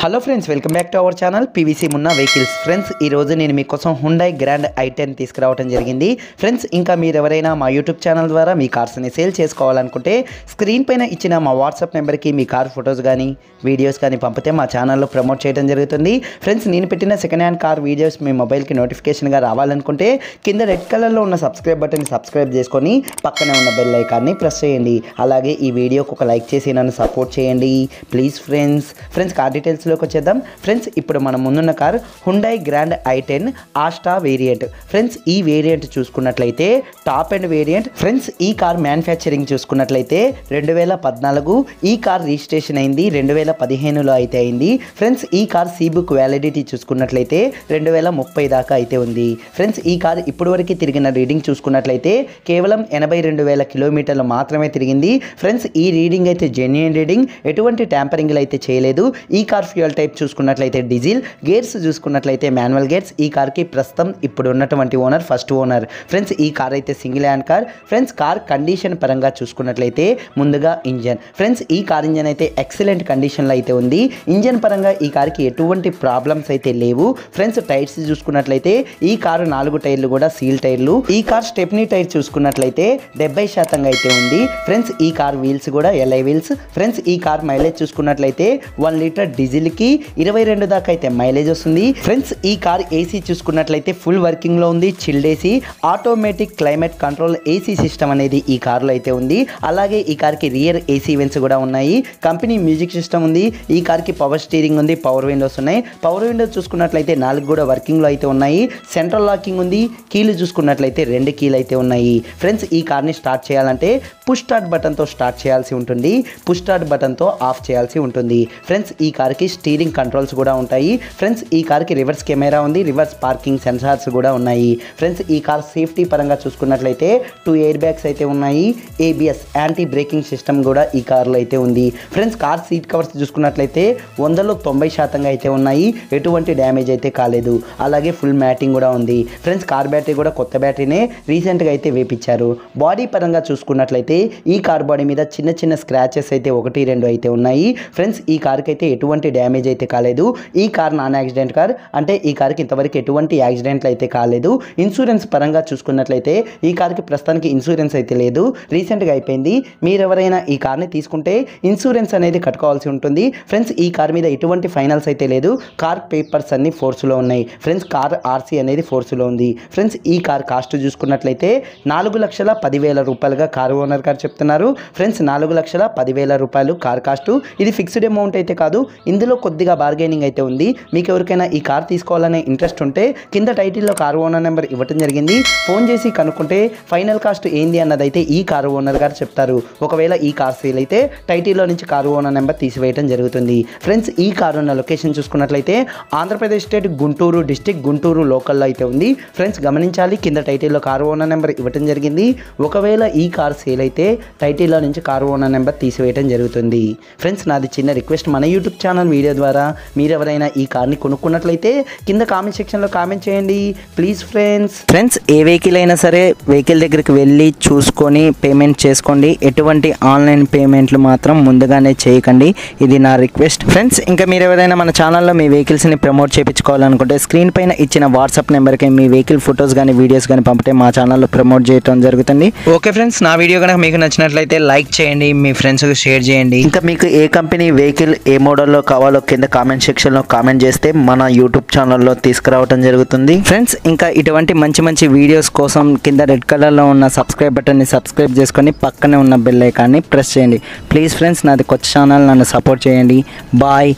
Hello friends welcome back to our channel PVC Munna vehicles friends ఈ రోజు నేను మీకోసం హుండై గ్రాండ్ ఐ టెన్ తీసుకురావడం జరిగింది. ఫ్రెండ్స్ ఇంకా మీరు ఎవరైనా మా యూట్యూబ్ ఛానల్ ద్వారా మీ కార్స్ని సేల్ చేసుకోవాలనుకుంటే స్క్రీన్ పైన ఇచ్చిన మా వాట్సాప్ నెంబర్కి మీ కార్ ఫొటోస్ కానీ వీడియోస్ కానీ పంపితే మా ఛానల్లో ప్రమోట్ చేయడం జరుగుతుంది. ఫ్రెండ్స్ నేను పెట్టిన సెకండ్ హ్యాండ్ కార్ వీడియోస్ మీ మొబైల్కి నోటిఫికేషన్గా రావాలనుకుంటే కింద రెడ్ కలర్లో ఉన్న సబ్స్క్రైబ్ బటన్ సబ్స్క్రైబ్ చేసుకొని పక్కనే ఉన్న బెల్ ఐకాన్ని ప్రెస్ చేయండి. అలాగే ఈ వీడియోకి ఒక లైక్ చేసి నన్ను సపోర్ట్ చేయండి. Please friends friends car details డీటెయిల్స్లోకి వచ్చేద్దాం. ఫ్రెండ్స్ ఇప్పుడు మన ముందున్న car Hyundai Grand i ten Asta variant friends ఈ వేరియంట్ చూసుకున్నట్లయితే టాప్ అండ్ వేరియంట్ ఫ్రెండ్స్ ఈ కార్ మ్యానుఫ్యాక్చరింగ్ చూసుకున్నట్లయితే రెండు వేల పద్నాలుగు ఈ కార్ రిజిస్ట్రేషన్ అయింది రెండు వేల పదిహేనులో అయితే అయింది. ఫ్రెండ్స్ ఈ కార్ సీ బుక్ వ్యాలిడిటీ చూసుకున్నట్లయితే రెండు వేల ముప్పై దాకా అయితే ఉంది. ఫ్రెండ్స్ ఈ కార్ ఇప్పటివరకు తిరిగిన రీడింగ్ చూసుకున్నట్లయితే కేవలం ఎనభై రెండు వేల కిలోమీటర్లు మాత్రమే తిరిగింది. ఫ్రెండ్స్ ఈ రీడింగ్ అయితే జెన్యున్ రీడింగ్ ఎటువంటి ట్యాంపరింగ్లు అయితే చేయలేదు. ఈ కార్ ఫ్యూయల్ టైప్ చూసుకున్నట్లయితే డీజిల్ గేర్స్ చూసుకున్నట్లయితే మాన్యువల్ గేర్స్ ఈ కార్కి ప్రస్తుతం ఇప్పుడు ఉన్నటువంటి ఓనర్ ఫస్ట్ ఓనర్ ఫ్రెండ్స్ ఈ కార్ అయితే single hand car friends car condition పరంగా చూసుకున్నట్లయితే ముందుగా ఇంజన్ ఫ్రెండ్స్ ఈ కార్ ఇంజన్ అయితే ఎక్సలెంట్ కండిషన్లో అయితే ఉంది. ఇంజన్ పరంగా ఈ కార్కి ఎటువంటి ప్రాబ్లమ్స్ అయితే లేవు. ఫ్రెండ్స్ టైర్స్ చూసుకున్నట్లయితే ఈ కారు నాలుగు టైర్లు కూడా సీల్ టైర్లు ఈ కార్ స్టెప్నీ టైర్ చూసుకున్నట్లయితే డెబ్బై శాతంగా అయితే ఉంది. ఫ్రెండ్స్ ఈ కార్ వీల్స్ కూడా ఎల్ఐ వీల్స్ ఫ్రెండ్స్ ఈ కార్ మైలేజ్ చూసుకున్నట్లయితే వన్ లీటర్ డీజిల్ కి ఇరవై రెండు దాకా అయితే మైలేజ్ వస్తుంది. ఫ్రెండ్స్ ఈ కార్ ఏసీ చూసుకున్నట్లయితే ఫుల్ వర్కింగ్లో ఉంది chilled AC. Automatic climate control AC system అనేది ఈ కార్లో అయితే ఉంది. అలాగే ఈ కార్కి రియర్ ఏసీ ఈవెంట్స్ కూడా ఉన్నాయి. కంపెనీ మ్యూజిక్ సిస్టమ్ ఉంది. ఈ కార్కి పవర్ స్టీరింగ్ ఉంది పవర్ విండోస్ ఉన్నాయి. పవర్ విండోస్ చూసుకున్నట్లయితే నాలుగు కూడా వర్కింగ్లో అయితే ఉన్నాయి. సెంట్రల్ లాకింగ్ ఉంది. కీలు చూసుకున్నట్లయితే రెండు కీలు అయితే ఉన్నాయి. ఫ్రెండ్స్ ఈ కార్ని స్టార్ట్ చేయాలంటే పుష్ స్టార్ట్ బటన్తో స్టార్ట్ చేయాల్సి ఉంటుంది. పుష్ స్టార్ట్ బటన్తో ఆఫ్ చేయాల్సి ఉంటుంది. ఫ్రెండ్స్ ఈ కార్కి స్టీరింగ్ కంట్రోల్స్ కూడా ఉంటాయి. ఫ్రెండ్స్ ఈ కార్కి రివర్స్ కెమెరా ఉంది రివర్స్ పార్కింగ్ సెన్సార్స్ కూడా ఉన్నాయి. ఫ్రెండ్స్ ఈ కార్ సేఫ్టీ పరంగా చూసుకున్నట్లయితే టూ ఎయిర్ బ్యాగ్స్ అయితే ఉన్నాయి. ఏబిఎస్ యాంటీ బ్రేకింగ్ సిస్టమ్ కూడా ఈ కార్లో అయితే ఉంది. ఫ్రెండ్స్ కార్ సీట్ కవర్స్ చూసుకున్నట్లయితే వందలో తొంభై శాతంగా అయితే ఉన్నాయి. ఎటువంటి డ్యామేజ్ అయితే కాలేదు. అలాగే ఫుల్ మ్యాటింగ్ కూడా ఉంది. ఫ్రెండ్స్ కార్ బ్యాటరీ కూడా కొత్త బ్యాటరీనే రీసెంట్గా అయితే వేపించారు బాడీ పరంగా చూసుకున్నట్లయితే ఈ కార్ బాడీ మీద చిన్న చిన్న స్క్రాచెస్ అయితే ఒకటి రెండు అయితే ఉన్నాయి. ఫ్రెండ్స్ ఈ కార్కి అయితే ఎటువంటి డ్యామేజ్ అయితే కాలేదు. ఈ కార్ నాన్ యాక్సిడెంట్ కార్. అంటే ఈ కార్కి ఇంతవరకు ఎటువంటి యాక్సిడెంట్లు అయితే కాలేదు. ఇన్సూరెన్స్ పరంగా చూసుకున్నట్లయితే ఈ కార్కి ప్రస్తుతానికి ఇన్సూరెన్స్ అయితే లేదు. రీసెంట్గా అయిపోయింది. మీరు ఎవరైనా ఈ కార్ని తీసుకుంటే ఇన్సూరెన్స్ అనేది కట్టుకోవాల్సి ఉంటుంది. ఫ్రెండ్స్ ఈ కార్ మీద ఎటువంటి ఫైనల్స్ అయితే లేదు. కార్ పేపర్స్ అన్ని ఫోర్స్లో ఉన్నాయి. ఫ్రెండ్స్ కార్ ఆర్సీ అనేది ఫోర్స్లో ఉంది. ఫ్రెండ్స్ ఈ కార్ కాస్ట్ చూసుకున్నట్లయితే నాలుగు లక్షల పదివేల రూపాయలుగా కార్ ఓనర్ గారు చెప్తున్నారు. ఫ్రెండ్స్ నాలుగు లక్షల పదివేల రూపాయలు కార్ కాస్ట్ ఇది ఫిక్స్డ్ అమౌంట్ అయితే కాదు. ఇందులో కొద్దిగా బార్గెనింగ్ అయితే ఉంది. మీకు ఎవరికైనా ఈ కార్ తీసుకోవాలనే ఇంట్రెస్ట్ ఉంటే కింద టైటిల్లో కార్ ఓనర్ నెంబర్ ఇవ్వటం జరిగింది. ఫోన్ చేసి కనుక్కుంటే ఫైనల్ కాస్ట్ ఏంది అన్నదైతే ఈ కార్ ఓనర్ గారు చెప్తారు. ఒకవేళ ఈ కార్ సేల్ అయితే టైటిల్లో నుంచి కార్ ఓనర్ నెంబర్ తీసివేయడం జరుగుతుంది. ఫ్రెండ్స్ ఈ కార్ ఉన్న లొకేషన్ చూసుకున్నట్లయితే ఆంధ్రప్రదేశ్ స్టేట్ గుంటూరు డిస్టిక్ గుంటూరు లోకల్లో అయితే ఉంది. ఫ్రెండ్స్ గమనించాలి కింద టైటిల్లో కార్ ఓనర్ నెంబర్ ఇవ్వటం జరిగింది. ఒకవేళ ఈ కార్ సేల్ అయితే టైటిల్లో నుంచి కార్ ఓనర్ నెంబర్ తీసివేయడం జరుగుతుంది. ఫ్రెండ్స్ నాది చిన్న రిక్వెస్ట్ మన యూట్యూబ్ ఛానల్ వీడియో ద్వారా మీరు ఎవరైనా ఈ కార్ని కొనుక్కున్నట్లయితే కింద కామెంట్ సెక్షన్లో కామెంట్ చేయండి. ప్లీజ్ ఫ్రెండ్స్ ఫ్రెండ్స్ ఏ వెహికల్ అయినా సరే వెహికల్ దగ్గరికి వెళ్ళి చూసుకొని పేమెంట్ చేసుకోండి. ఎటువంటి ఆన్లైన్ పేమెంట్లు మాత్రం ముందుగానే చేయకండి. ఇది నా రిక్వెస్ట్ ఫ్రెండ్స్ ఇంకా మీరు ఎవరైనా మన ఛానల్లో మీ వెహికల్స్ని ప్రమోట్ చేయించుకోవాలనుకుంటే స్క్రీన్ పైన ఇచ్చిన వాట్సాప్ నెంబర్కి మీ వెహికల్ ఫొటోస్ కానీ వీడియోస్ కానీ పంపితే మా ఛానల్లో ప్రమోట్ చేయడం జరుగుతుంది. ఓకే ఫ్రెండ్స్ నా వీడియో కనుక మీకు నచ్చినట్లయితే లైక్ చేయండి. మీ ఫ్రెండ్స్కి షేర్ చేయండి. ఇంకా మీకు ఏ కంపెనీ వెహికల్ ఏ మోడల్లో కావాలో కింద కామెంట్ సెక్షన్లో కామెంట్ చేస్తే మన యూట్యూబ్ ఛానల్లో తీసుకురావడం జరుగుతుంది. ఫ్రెండ్స్ ఇంకా ఇటువంటి మంచి మంచి వీడియోస్ కోసం కింద రెడ్ కలర్లో ఉన్న సబ్స్క్రైబ్ బటన్ని సబ్స్క్రైబ్ చేసుకొని పక్కనే ఉన్న బెల్ ఐకాన్ని ప్రెస్ చేయండి. ప్లీజ్ ఫ్రెండ్స్ నాది కొత్త ఛానల్ నన్ను సపోర్ట్ చేయండి. బాయ్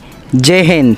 జై హింద్